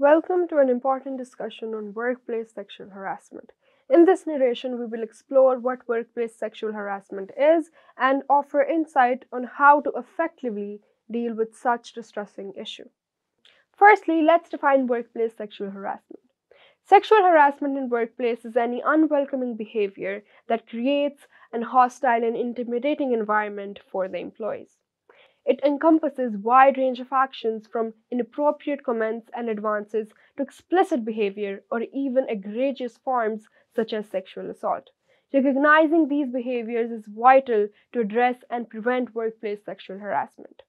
Welcome to an important discussion on workplace sexual harassment. In this narration, we will explore what workplace sexual harassment is and offer insight on how to effectively deal with such distressing issue. Firstly, let's define workplace sexual harassment. Sexual harassment in workplace is any unwelcoming behavior that creates an hostile and intimidating environment for the employees. It encompasses wide range of actions from inappropriate comments and advances to explicit behavior or even egregious forms such as sexual assault. Recognizing these behaviors is vital to address and prevent workplace sexual harassment.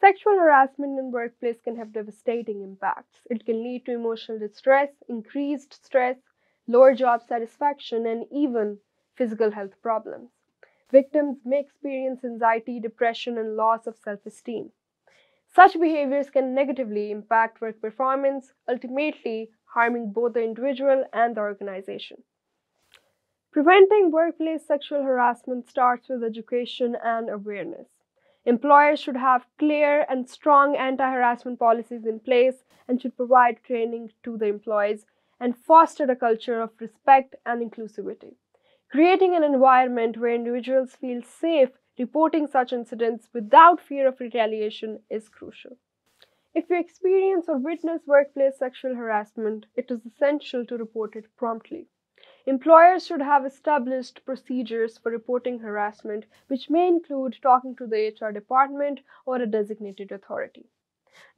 Sexual harassment in workplace can have devastating impacts. It can lead to emotional distress, increased stress, lower job satisfaction, and even physical health problems. Victims may experience anxiety, depression, and loss of self esteem. Such behaviors can negatively impact work performance, ultimately harming both the individual and the organization. Preventing workplace sexual harassment starts with education and awareness. Employers should have clear and strong anti harassment policies in place and should provide training to the employees and foster a culture of respect and inclusivity. Creating an environment where individuals feel safe reporting such incidents without fear of retaliation is crucial. If you experience or witness workplace sexual harassment, it is essential to report it promptly. Employers should have established procedures for reporting harassment, which may include talking to the HR department or a designated authority.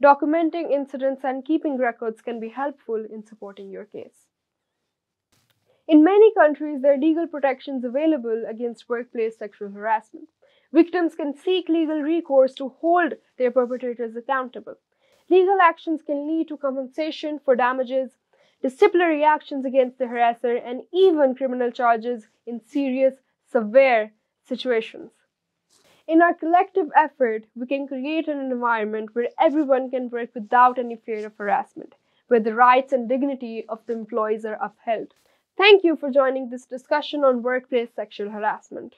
Documenting incidents and keeping records can be helpful in supporting your case. In many countries, there are legal protections available against workplace sexual harassment. Victims can seek legal recourse to hold their perpetrators accountable. Legal actions can lead to compensation for damages, disciplinary actions against the harasser, and even criminal charges in serious, severe situations. In our collective effort, we can create an environment where everyone can work without any fear of harassment, where the rights and dignity of the employees are upheld. Thank you for joining this discussion on workplace sexual harassment.